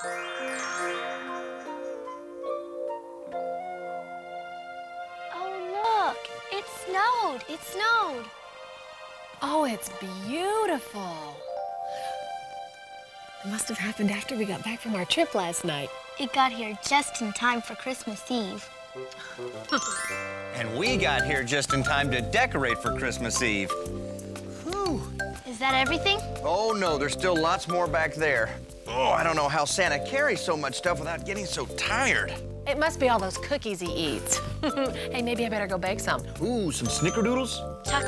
Oh, look! It snowed! It snowed! Oh, it's beautiful! It must have happened after we got back from our trip last night. It got here just in time for Christmas Eve. and we got here just in time to decorate for Christmas Eve. Whew. Is that everything? Oh, no, there's still lots more back there. Oh, I don't know how Santa carries so much stuff without getting so tired. It must be all those cookies he eats. hey, maybe I better go bake some. Ooh, some snickerdoodles? Chuck